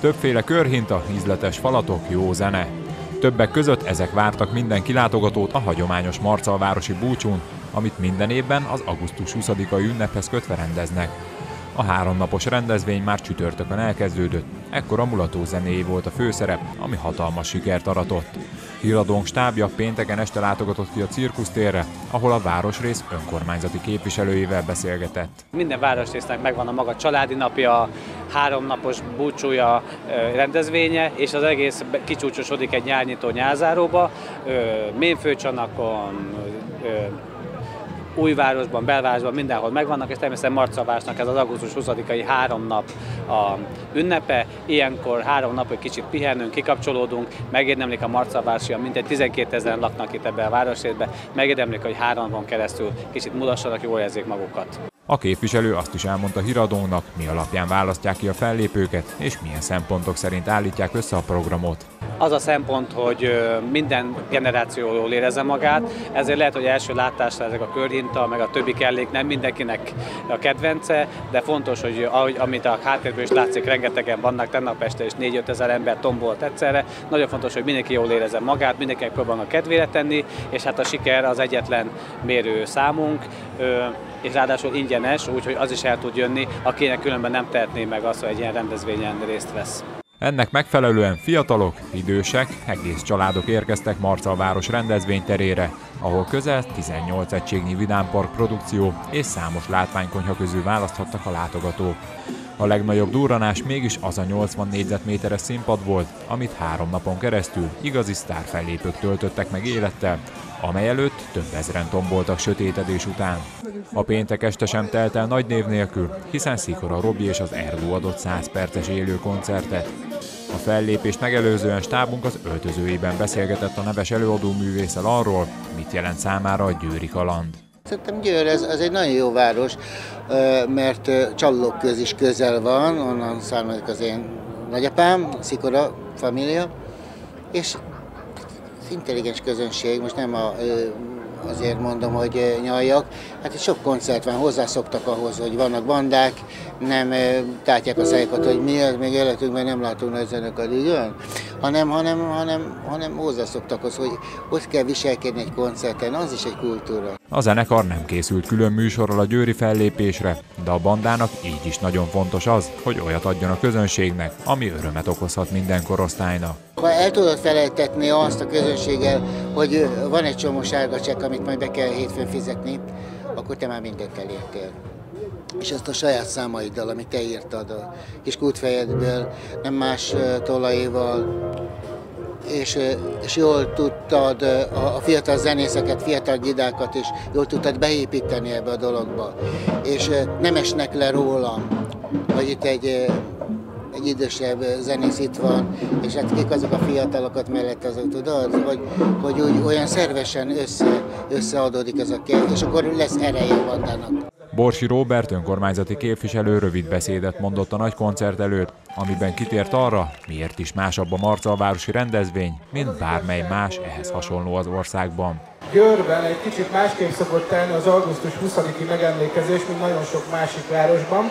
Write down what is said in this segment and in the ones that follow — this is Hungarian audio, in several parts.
Többféle körhinta, ízletes falatok, jó zene. Többek között ezek vártak minden kilátogatót a hagyományos Marcalvárosi búcsún, amit minden évben az augusztus 20-ai ünnephez kötve rendeznek. A háromnapos rendezvény már csütörtökön elkezdődött, ekkor a mulató zenéjé volt a főszerep, ami hatalmas sikert aratott. Híradónk stábja pénteken este látogatott ki a cirkusztérre, ahol a városrész önkormányzati képviselőivel beszélgetett. Minden városrésznek megvan a maga családi napja, háromnapos búcsúja, rendezvénye, és az egész kicsúcsosodik egy nyárnyitó nyárzáróba, mémfőcsanakon, újvárosban, belvárosban, mindenhol megvannak, és természetesen Marcavásnak ez az augusztus 20-ai három nap a ünnepe. Ilyenkor három nap, hogy kicsit pihenünk, kikapcsolódunk, megérdemlik a Marcavársian, mintegy 12 ezer laknak itt ebbe a városrészbe, megérdemlik, hogy három napon keresztül kicsit mutassanak, jól érzik magukat. A képviselő azt is elmondta híradónak, mi alapján választják ki a fellépőket, és milyen szempontok szerint állítják össze a programot. Az a szempont, hogy minden generáció jól érezze magát, ezért lehet, hogy első látásra ezek a körhinta, meg a többi kellék nem mindenkinek a kedvence, de fontos, hogy ahogy, amit a háttérből is látszik, rengetegen vannak, tegnap este is 4-5 ezer ember tombolt egyszerre. Nagyon fontos, hogy mindenki jól érezze magát, mindenkinek próbálnak kedvére tenni, és hát a siker az egyetlen mérő számunk és ráadásul ingyenes, úgyhogy az is el tud jönni, akinek különben nem tehetné meg azt, hogy egy ilyen rendezvényen részt vesz. Ennek megfelelően fiatalok, idősek, egész családok érkeztek Marcalváros rendezvényterére, ahol közel 18 egységnyi vidámpark produkció és számos látványkonyha közül választhattak a látogatók. A legnagyobb durranás mégis az a 80 négyzetméteres színpad volt, amit három napon keresztül igazi sztárfellépők töltöttek meg élettel, amely előtt több ezeren tomboltak sötétedés után. A péntek este sem telt el nagy név nélkül, hiszen Szikora Robi és az Ergo adott 100 perces élő koncertet. A fellépést megelőzően stábunk az öltözőjében beszélgetett a neves előadó művészel arról, mit jelent számára a Győri kaland. Szerintem Győr ez, ez egy nagyon jó város, mert Csallók köz is közel van, onnan származik az én nagyapám, Szikora família, és intelligens közönség, most nem a, azért mondom, hogy nyaljak, hát itt sok koncert van, hozzászoktak ahhoz, hogy vannak bandák, nem tátják a szájukat, hogy mi ez, még életünkben nem látunk nagy zenekar, igen? hanem, hanem, hanem, hanem hozzászoktak az, hogy ott kell viselkedni egy koncerten, az is egy kultúra. A zenekar nem készült külön műsorral a győri fellépésre, de a bandának így is nagyon fontos az, hogy olyat adjon a közönségnek, ami örömet okozhat minden korosztálynak. Ha el tudod felejtetni azt a közönséggel, hogy van egy csomó sárga csekk, amit majd be kell hétfőn fizetni, akkor te már mindent elértél és ezt a saját számaiddal, amit te írtad a kis kútfejedből, nem más tollaival, és, és jól tudtad a fiatal zenészeket, fiatal gidákat is jól tudtad beépíteni ebbe a dologba. És nem esnek le rólam, hogy itt egy egy idősebb zenész itt van, és hát kik azok a fiatalokat mellett azok, tudod, hogy, hogy úgy olyan szervesen össze, összeadódik ez a kép, és akkor lesz ereje a bandának. Borsi Robert önkormányzati képviselő rövid beszédet mondott a nagy koncert előtt, amiben kitért arra, miért is másabb a Marcalvárosi rendezvény, mint bármely más ehhez hasonló az országban. Győrben egy kicsit másképp szokott tenni az augusztus 20-i megemlékezés, mint nagyon sok másik városban,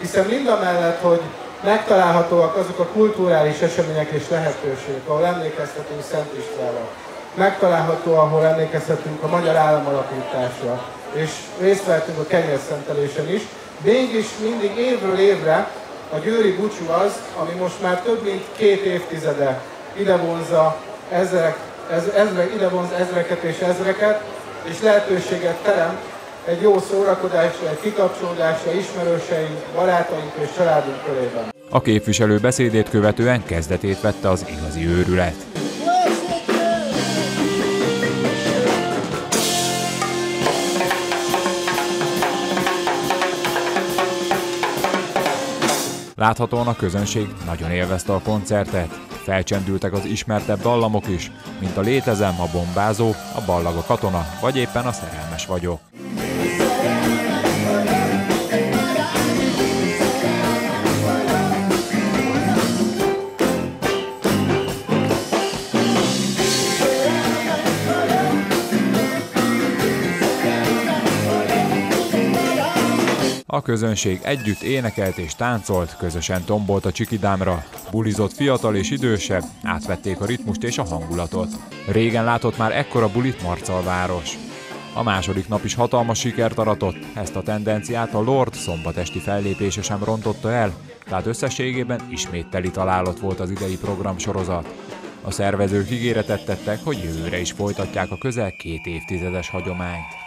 hiszen mind a mellett, hogy megtalálhatóak azok a kulturális események és lehetőségek, ahol emlékeztetünk Szent Istvánra, megtalálható, ahol emlékezhetünk a magyar államalapításra, és részt vettünk a kenyérszentelésen is. Mégis mindig évről évre a győri búcsú az, ami most már több mint két évtizede ide vonza ezrek, ez, ezre, ide vonz ezreket és ezreket, és lehetőséget teremt egy jó szórakozásra, egy kikapcsolódásra ismerőseink, barátaink és családunk körében. A képviselő beszédét követően kezdetét vette az igazi őrület. Láthatóan a közönség nagyon élvezte a koncertet. Felcsendültek az ismertebb dallamok is, mint a Létezem, a Bombázó, a Ballag a Katona, vagy éppen a Szerelmes vagyok. A közönség együtt énekelt és táncolt, közösen tombolt a csikidámra. Bulizott fiatal és idősebb, átvették a ritmust és a hangulatot. Régen látott már ekkora bulit Marcalváros. A második nap is hatalmas sikert aratott, ezt a tendenciát a Lord szombatesti fellépése sem rontotta el, tehát összességében ismét teli találat volt az idei programsorozat. A szervezők ígéretet tettek, hogy jövőre is folytatják a közel két évtizedes hagyományt.